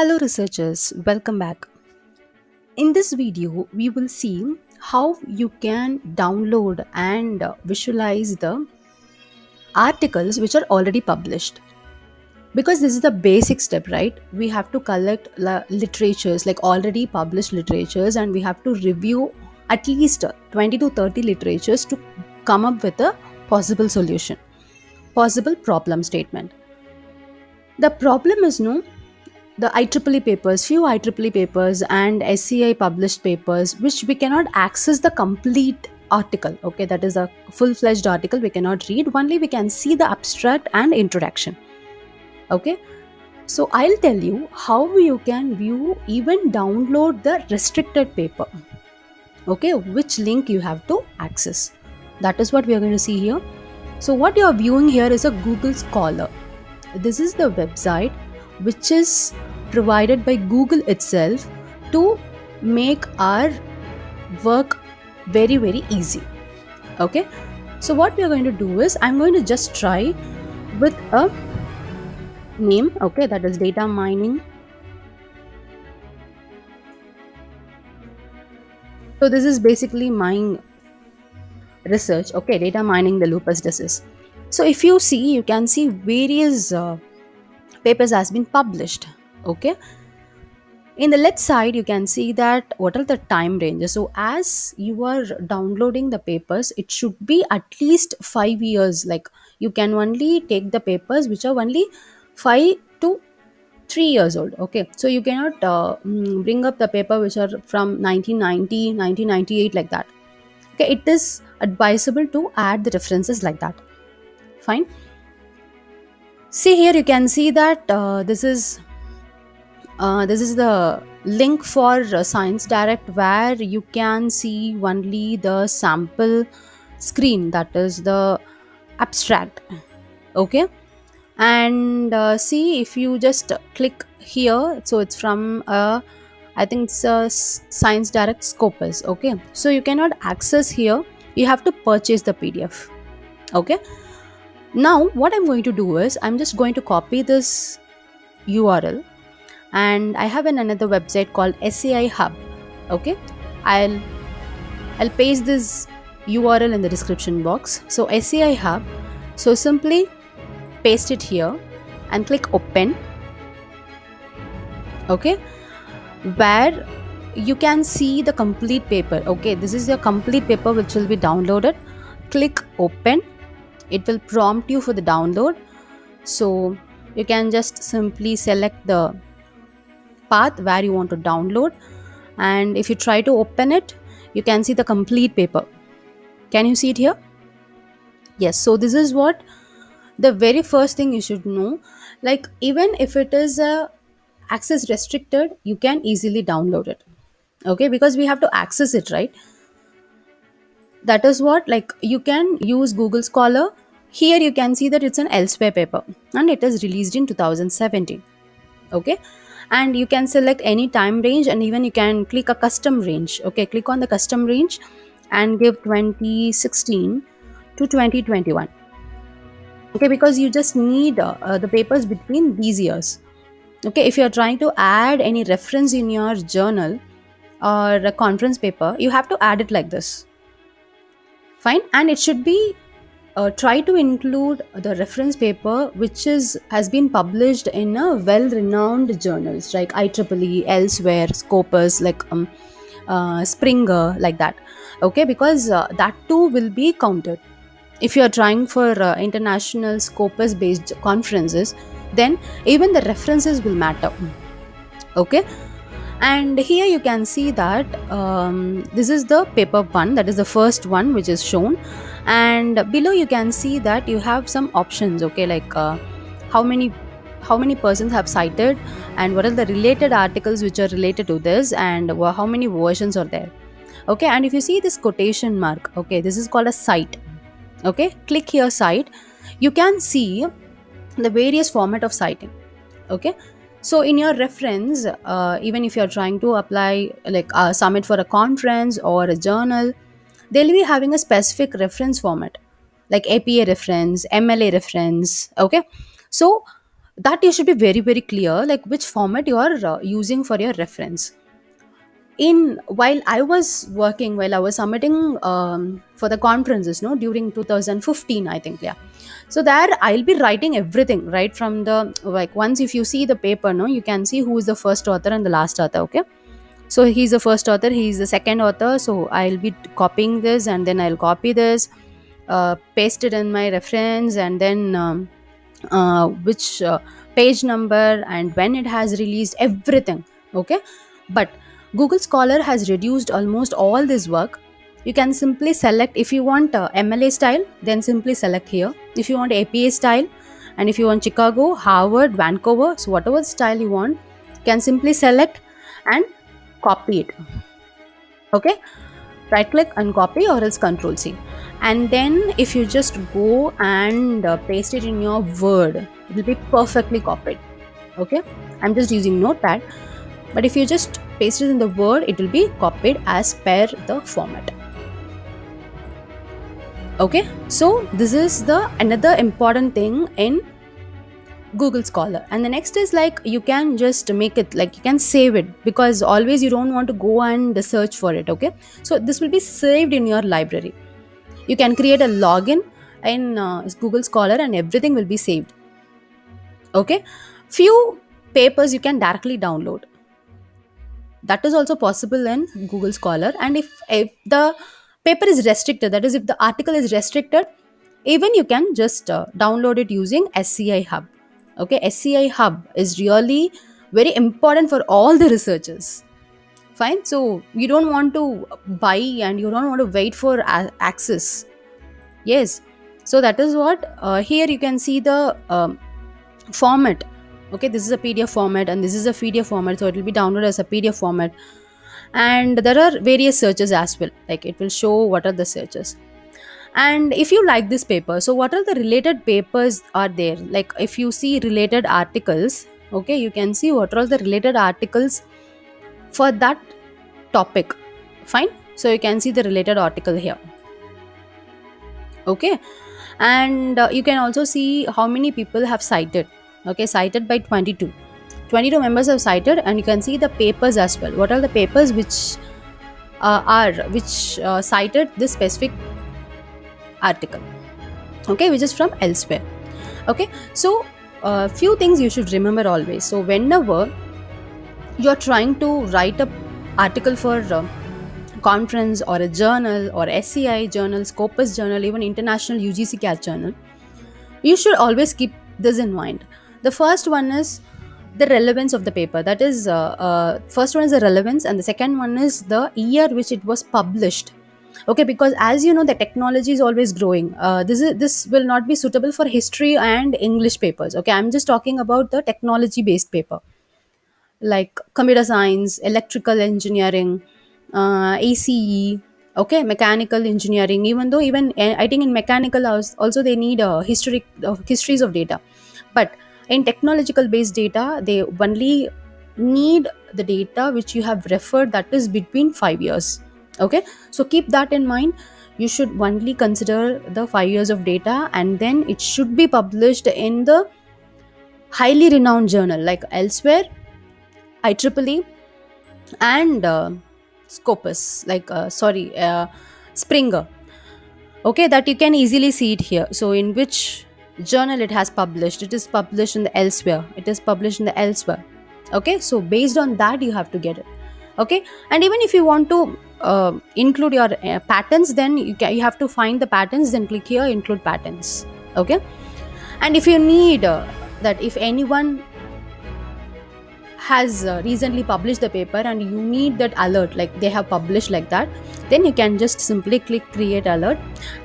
Hello researchers, welcome back. In this video, we will see how you can download and uh, visualize the articles which are already published. Because this is the basic step, right? We have to collect literatures, like already published literatures, and we have to review at least uh, 20 to 30 literatures to come up with a possible solution, possible problem statement. The problem is no the IEEE papers, few IEEE papers and SCI published papers, which we cannot access the complete article. Okay, that is a full-fledged article we cannot read. Only we can see the abstract and introduction. Okay, so I'll tell you how you can view even download the restricted paper. Okay, which link you have to access. That is what we are going to see here. So what you are viewing here is a Google Scholar. This is the website which is provided by Google itself to make our work very very easy. Okay? So what we are going to do is i'm going to just try with a name. Okay? That is data mining. So this is basically my research. Okay? Data mining the lupus disease. So if you see you can see various uh, papers has been published okay? In the left side you can see that what are the time ranges. So as you are downloading the papers it should be at least 5 years. Like you can only take the papers which are only 5 to 3 years old. Okay? So you cannot uh, mm, bring up the paper which are from 1990 1998 like that. Okay? It is advisable to add the references like that. Fine? See here you can see that uh, this is uh, this is the link for uh, science direct where you can see only the sample screen that is the abstract okay? And uh, see if you just click here so it's from uh, i think it's a science direct scopus okay? So you cannot access here. You have to purchase the pdf okay? Now what i'm going to do is i'm just going to copy this url and i have an another website called sci hub. Okay? I'll i'll paste this url in the description box. So sci hub. So simply paste it here and click open. Okay? Where you can see the complete paper. Okay? This is your complete paper which will be downloaded. Click open. It will prompt you for the download. So you can just simply select the path where you want to download. And if you try to open it you can see the complete paper. Can you see it here? Yes. So this is what the very first thing you should know. Like even if it is a access restricted you can easily download it. Okay? Because we have to access it right? That is what like you can use google scholar. Here you can see that it's an Elsevier paper and it is released in 2017 okay and you can select any time range and even you can click a custom range. Okay click on the custom range and give 2016 to 2021 okay because you just need uh, uh, the papers between these years. Okay if you are trying to add any reference in your journal or a conference paper you have to add it like this. Fine? And it should be uh, try to include the reference paper which is has been published in a well-renowned journals like IEEE, Elsevier, Scopus, like um, uh, Springer, like that. Okay, because uh, that too will be counted. If you are trying for uh, international Scopus-based conferences, then even the references will matter. Okay and here you can see that um, this is the paper one that is the first one which is shown and below you can see that you have some options okay? Like uh, how many how many persons have cited and what are the related articles which are related to this and how many versions are there okay? And if you see this quotation mark okay this is called a cite okay? Click here cite. You can see the various format of citing okay? So in your reference uh, even if you're trying to apply like a submit for a conference or a journal they'll be having a specific reference format like apa reference mla reference okay? So that you should be very very clear like which format you are uh, using for your reference. In while i was working while i was submitting um, for the conferences no during 2015 i think yeah. So there i'll be writing everything right from the like once if you see the paper no you can see who is the first author and the last author okay so he's the first author he's the second author. So i'll be copying this and then i'll copy this uh, paste it in my reference and then um, uh, which uh, page number and when it has released everything okay? But google scholar has reduced almost all this work. You can simply select if you want uh, mla style then simply select here. If you want apa style and if you want chicago harvard vancouver so whatever style you want you can simply select and copy it. Okay? Right click and copy or else control c. And then if you just go and uh, paste it in your word it will be perfectly copied. Okay? I'm just using notepad. But if you just paste it in the word it will be copied as per the format. Okay? So this is the another important thing in google scholar. And the next is like you can just make it like you can save it because always you don't want to go and search for it okay? So this will be saved in your library. You can create a login in uh, google scholar and everything will be saved okay? Few papers you can directly download. That is also possible in google scholar. And if, if the paper is restricted that is if the article is restricted even you can just uh, download it using sci hub okay sci hub is really very important for all the researchers. Fine so you don't want to buy and you don't want to wait for access. Yes so that is what uh, here you can see the um, format. Okay this is a pdf format and this is a pdf format so it will be downloaded as a pdf format. And there are various searches as well like it will show what are the searches and if you like this paper so what are the related papers are there? Like if you see related articles okay you can see what are all the related articles for that topic. Fine? So you can see the related article here. Okay? And uh, you can also see how many people have cited. Okay cited by 22 22 members have cited and you can see the papers as well. What are the papers which uh, are which uh, cited this specific article. Okay which is from Elsevier. Okay so a uh, few things you should remember always. So whenever you're trying to write a article for a conference or a journal or sci journal scopus journal even international ugc cat journal you should always keep this in mind. The first one is the relevance of the paper. That is uh, uh, first one is the relevance and the second one is the year which it was published okay because as you know the technology is always growing. Uh, this is this will not be suitable for history and english papers. Okay i'm just talking about the technology based paper. Like computer science electrical engineering uh, ace okay mechanical engineering. Even though even uh, i think in mechanical also they need a history uh, histories of data. But in technological based data they only need the data which you have referred that is between 5 years okay? So keep that in mind. You should only consider the 5 years of data and then it should be published in the highly renowned journal like Elsevier ieee and uh, scopus like uh, sorry uh, springer. Okay? That you can easily see it here. So in which journal it has published? It is published in the Elsevier. It is published in the Elsevier. Okay? So based on that you have to get it. Okay? And even if you want to uh, include your uh, patents then you, can, you have to find the patents then click here include patents okay? And if you need uh, that if anyone has uh, recently published the paper and you need that alert like they have published like that then you can just simply click create alert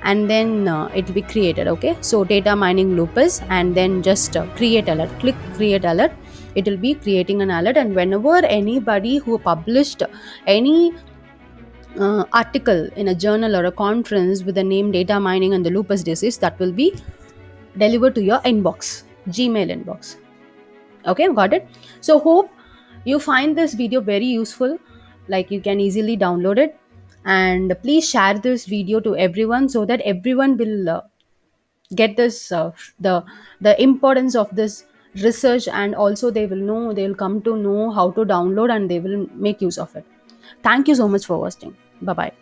and then uh, it will be created okay? So data mining lupus and then just uh, create alert click create alert. It will be creating an alert and whenever anybody who published any uh, article in a journal or a conference with the name data mining and the lupus disease that will be delivered to your inbox gmail inbox. Okay got it? So hope you find this video very useful. Like you can easily download it. And please share this video to everyone so that everyone will uh, get this uh, the the importance of this research and also they will know they will come to know how to download and they will make use of it. Thank you so much for watching bye bye